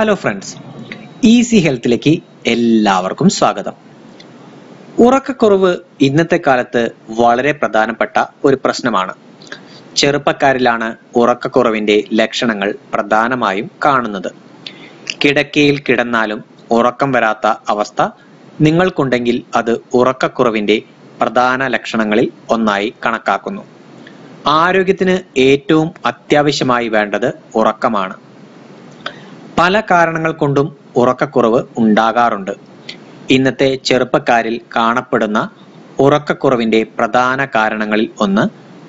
Hello friends easy ഹെൽത്തിലേക്ക് എല്ലാവർക്കും സ്വാഗതം. ഉറക്കക്കുറവ് ഇന്നത്തെ കാലത്ത് വളരെ പ്രധാനപ്പെട്ട ഒരു പ്രശ്നമാണ്. ചെറുപ്പക്കാരിലാണ് ഉറക്കക്കുറവിന്റെ ലക്ഷണങ്ങൾ പ്രധാനമായും കാണുന്നത്. കിടക്കയിൽ കിടന്നാലും ഉറക്കം വരാത്ത അവസ്ഥ നിങ്ങൾക്കുണ്ടെങ്കിൽ അത് ഉറക്കക്കുറവിന്റെ പ്രധാന ലക്ഷണങ്ങളിൽ ഒന്നായി കണക്കാക്കുന്നു. ആരോഗ്യത്തിന് ഏറ്റവും അത്യാവശ്യമായി വേണ്ടത് ഉറക്കമാണ്. പല കാരണങ്ങൾ കൊണ്ടും ഉറക്കക്കുറവ് ഉണ്ടാകാറുണ്ട്. ഇന്നത്തെ ചെറുപ്പക്കാരിൽ കാണപ്പെടുന്ന ഉറക്കക്കുറവിന്റെ പ്രധാന കാരണങ്ങളിൽ ഒന്ന്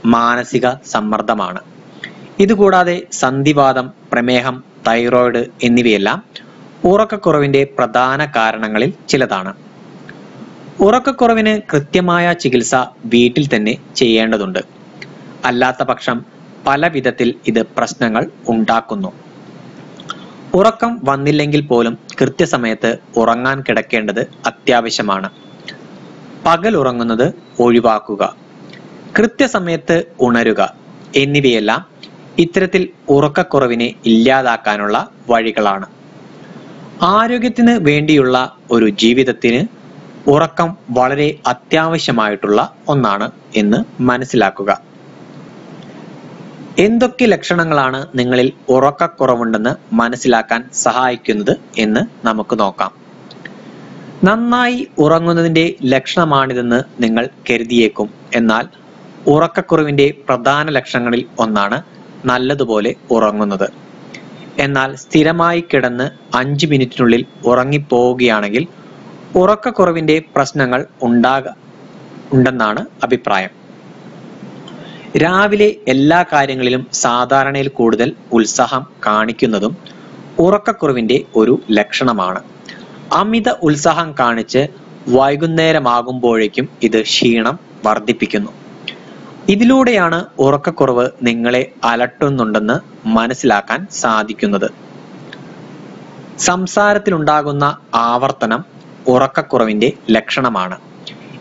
മാനസിക സമ്മർദ്ദമാണ്. ഇതുകൂടാതെ സന്ധിവാദം പ്രമേഹം തൈറോയിഡ് എന്നിവയെല്ലാം ഉറക്കക്കുറവിന്റെ പ്രധാന കാരണങ്ങളിൽ ചിലതാണ്. ഉറക്കക്കുറവിന് കൃത്യമായ ചികിത്സ വീട്ടിൽ തന്നെ ചെയ്യേണ്ടതുണ്ട്. അല്ലാത്ത പക്ഷം പല വിധത്തിൽ ഇത് പ്രശ്നങ്ങൾ ഉണ്ടാക്കുന്നു. ഉറക്കം വന്നില്ലെങ്കിൽ പോലും കൃത്യസമയത്ത് ഉറങ്ങാൻ കിടക്കേണ്ടത് അത്യാവശ്യമാണ്. പകൽ ഉറങ്ങുന്നത് ഒഴിവാക്കുക. കൃത്യസമയത്ത് ഉണരുക എന്നിവയെല്ലാം ഇത്തരത്തിൽ ഉറക്കക്കുറവിനെ ഇല്ലാതാക്കാനുള്ള വഴികളാണ്. ആരോഗ്യത്തിന് വേണ്ടിയുള്ള ഒരു ജീവിതത്തിന് ഉറക്കം വളരെ അത്യാവശ്യമായിട്ടുള്ള ഒന്നാണ് എന്ന് മനസ്സിലാക്കുക. എന്തൊക്കെ ലക്ഷണങ്ങളാണ് നിങ്ങളിൽ ഉറക്കക്കുറവുണ്ടെന്ന് മനസ്സിലാക്കാൻ സഹായിക്കുന്നത് എന്ന് നമുക്ക് നോക്കാം. നന്നായി ഉറങ്ങുന്നതിന്റെ ലക്ഷണമാണിതെന്ന് നിങ്ങൾ കരുതിയേക്കും. എന്നാൽ ഉറക്കക്കുറവിന്റെ പ്രധാന ലക്ഷണങ്ങളിൽ ഒന്നാണ് നല്ലതുപോലെ ഉറങ്ങുന്നത്. എന്നാൽ സ്ഥിരമായി കിടന്ന് അഞ്ച് മിനിറ്റിനുള്ളിൽ ഉറങ്ങിപ്പോവുകയാണെങ്കിൽ ഉറക്കക്കുറവിന്റെ പ്രശ്നങ്ങൾ ഉണ്ടാക ഉണ്ടെന്നാണ് അഭിപ്രായം. രാവിലെ എല്ലാ കാര്യങ്ങളിലും സാധാരണയിൽ കൂടുതൽ ഉത്സാഹം കാണിക്കുന്നതും ഉറക്കക്കുറവിന്റെ ഒരു ലക്ഷണമാണ്. അമിത ഉത്സാഹം കാണിച്ച് വൈകുന്നേരമാകുമ്പോഴേക്കും ഇത് ക്ഷീണം വർദ്ധിപ്പിക്കുന്നു. ഇതിലൂടെയാണ് ഉറക്കക്കുറവ് നിങ്ങളെ അലട്ടുന്നുണ്ടെന്ന് മനസ്സിലാക്കാൻ സാധിക്കുന്നത്. സംസാരത്തിലുണ്ടാകുന്ന ആവർത്തനം ഉറക്കക്കുറവിന്റെ ലക്ഷണമാണ്.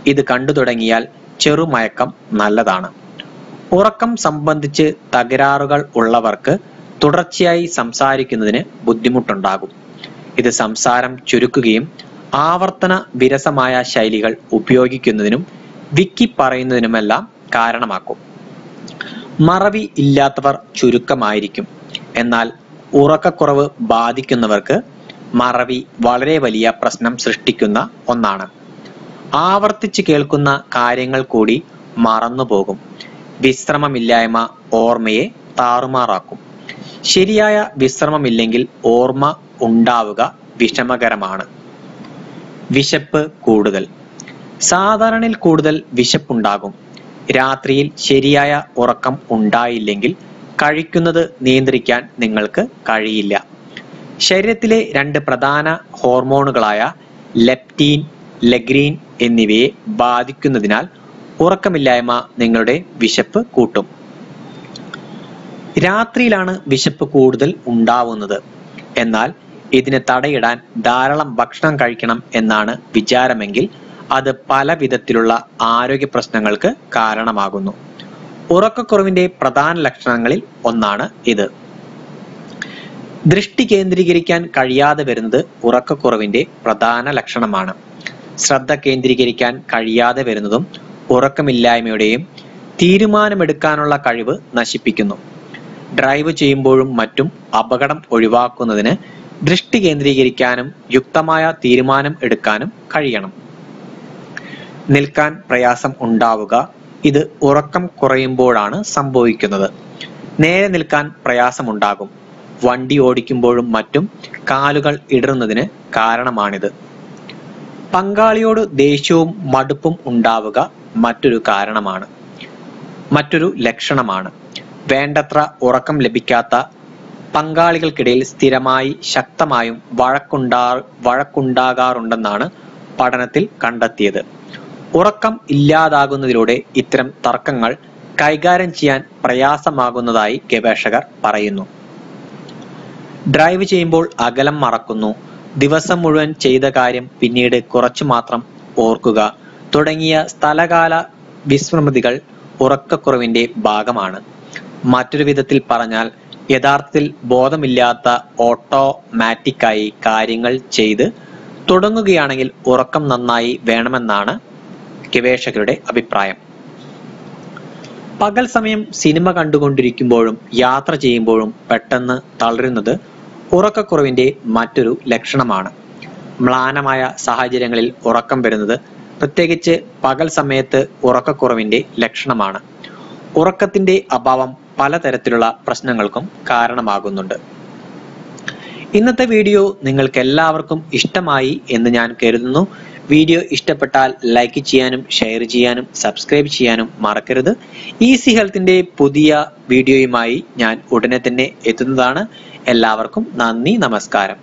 ഇത് കണ്ടു തുടങ്ങിയാൽ ചെറുമയക്കം നല്ലതാണ്. ഉറക്കം സംബന്ധിച്ച് തകരാറുകൾ ഉള്ളവർക്ക് തുടർച്ചയായി സംസാരിക്കുന്നതിന് ബുദ്ധിമുട്ടുണ്ടാകും. ഇത് സംസാരം ചുരുക്കുകയും ആവർത്തന വിരസമായ ശൈലികൾ ഉപയോഗിക്കുന്നതിനും വിക്കി പറയുന്നതിനുമെല്ലാം കാരണമാക്കും. മറവി ഇല്ലാത്തവർ ചുരുക്കമായിരിക്കും. എന്നാൽ ഉറക്കക്കുറവ് ബാധിക്കുന്നവർക്ക് മറവി വളരെ വലിയ പ്രശ്നം സൃഷ്ടിക്കുന്ന ഒന്നാണ്. ആവർത്തിച്ച് കേൾക്കുന്ന കാര്യങ്ങൾ കൂടി മറന്നുപോകും. വിശ്രമമില്ലായ്മ ഓർമ്മയെ താറുമാറാക്കും. ശരിയായ വിശ്രമമില്ലെങ്കിൽ ഓർമ്മ ഉണ്ടാവുക വിഷമകരമാണ്. വിശപ്പ് കൂടുതൽ. സാധാരണയിൽ കൂടുതൽ വിശപ്പുണ്ടാകും. രാത്രിയിൽ ശരിയായ ഉറക്കം ഉണ്ടായില്ലെങ്കിൽ കഴിക്കുന്നത് നിയന്ത്രിക്കാൻ നിങ്ങൾക്ക് കഴിയില്ല. ശരീരത്തിലെ രണ്ട് പ്രധാന ഹോർമോണുകളായ ലെപ്റ്റീൻ ലെഗ്രീൻ എന്നിവയെ ബാധിക്കുന്നതിനാൽ ഉറക്കമില്ലായ്മ നിങ്ങളുടെ വിശപ്പ് കൂട്ടും. രാത്രിയിലാണ് വിശപ്പ് കൂടുതൽ ഉണ്ടാവുന്നത്. എന്നാൽ ഇതിനെ തടയിടാൻ ധാരാളം ഭക്ഷണം കഴിക്കണം എന്നാണ് വിചാരമെങ്കിൽ അത് പല വിധത്തിലുള്ള ആരോഗ്യ പ്രശ്നങ്ങൾക്ക് കാരണമാകുന്നു. ഉറക്കക്കുറവിന്റെ പ്രധാന ലക്ഷണങ്ങളിൽ ഒന്നാണ് ഇത്. ദൃഷ്ടി കേന്ദ്രീകരിക്കാൻ കഴിയാതെ വരുന്നത് ഉറക്കക്കുറവിന്റെ പ്രധാന ലക്ഷണമാണ്. ശ്രദ്ധ കേന്ദ്രീകരിക്കാൻ കഴിയാതെ വരുന്നതും ഉറക്കമില്ലായ്മയുടെയും തീരുമാനമെടുക്കാനുള്ള കഴിവ് നശിപ്പിക്കുന്നു. ഡ്രൈവ് ചെയ്യുമ്പോഴും മറ്റും അപകടം ഒഴിവാക്കുന്നതിന് ദൃഷ്ടി കേന്ദ്രീകരിക്കാനും യുക്തമായ തീരുമാനം എടുക്കാനും കഴിയണം. നിൽക്കാൻ പ്രയാസം ഉണ്ടാവുക ഇത് ഉറക്കം കുറയുമ്പോഴാണ് സംഭവിക്കുന്നത്. നേരെ നിൽക്കാൻ പ്രയാസമുണ്ടാകും. വണ്ടി ഓടിക്കുമ്പോഴും മറ്റും കാലുകൾ ഇടറുന്നതിന് കാരണമാണിത്. പങ്കാളിയോട് ദേഷ്യവും മടുപ്പും ഉണ്ടാവുക മറ്റൊരു കാരണമാണ്. മറ്റൊരു ലക്ഷണമാണ്. വേണ്ടത്ര ഉറക്കം ലഭിക്കാത്ത പങ്കാളികൾക്കിടയിൽ സ്ഥിരമായി ശക്തമായും വഴക്കുണ്ടാ വഴക്കുണ്ടാകാറുണ്ടെന്നാണ് പഠനത്തിൽ കണ്ടെത്തിയത്. ഉറക്കം ഇല്ലാതാകുന്നതിലൂടെ ഇത്തരം തർക്കങ്ങൾ കൈകാര്യം ചെയ്യാൻ പ്രയാസമാകുന്നതായി ഗവേഷകർ പറയുന്നു. ഡ്രൈവ് ചെയ്യുമ്പോൾ അകലം മറക്കുന്നു. ദിവസം മുഴുവൻ ചെയ്ത കാര്യം പിന്നീട് കുറച്ചു മാത്രം ഓർക്കുക. തുടങ്ങിയ സ്ഥലകാല വിസ്മൃതികൾ ഉറക്കക്കുറവിന്റെ ഭാഗമാണ്. മറ്റൊരു വിധത്തിൽ പറഞ്ഞാൽ യഥാർത്ഥത്തിൽ ബോധമില്ലാത്ത ഓട്ടോമാറ്റിക്കായി കാര്യങ്ങൾ ചെയ്ത് തുടങ്ങുകയാണെങ്കിൽ ഉറക്കം നന്നായി വേണമെന്നാണ് ഗവേഷകരുടെ അഭിപ്രായം. പകൽ സമയം സിനിമ കണ്ടുകൊണ്ടിരിക്കുമ്പോഴും യാത്ര ചെയ്യുമ്പോഴും പെട്ടെന്ന് തളരുന്നത് ഉറക്കക്കുറവിന്റെ മറ്റൊരു ലക്ഷണമാണ്. മ്ലാനമായ സാഹചര്യങ്ങളിൽ ഉറക്കം വരുന്നത് പ്രത്യേകിച്ച് പകൽ സമയത്ത് ഉറക്കക്കുറവിന്റെ ലക്ഷണമാണ്. ഉറക്കത്തിന്റെ അഭാവം പലതരത്തിലുള്ള പ്രശ്നങ്ങൾക്കും കാരണമാകുന്നുണ്ട്. ഇന്നത്തെ വീഡിയോ നിങ്ങൾക്ക് എല്ലാവർക്കും ഇഷ്ടമായി എന്ന് ഞാൻ കരുതുന്നു. വീഡിയോ ഇഷ്ടപ്പെട്ടാൽ ലൈക്ക് ചെയ്യാനും ഷെയർ ചെയ്യാനും സബ്സ്ക്രൈബ് ചെയ്യാനും മറക്കരുത്. ഈസി ഹെൽത്തിന്റെ പുതിയ വീഡിയോയുമായി ഞാൻ ഉടനെ തന്നെ എത്തുന്നതാണ്. എല്ലാവർക്കും നന്ദി നമസ്കാരം.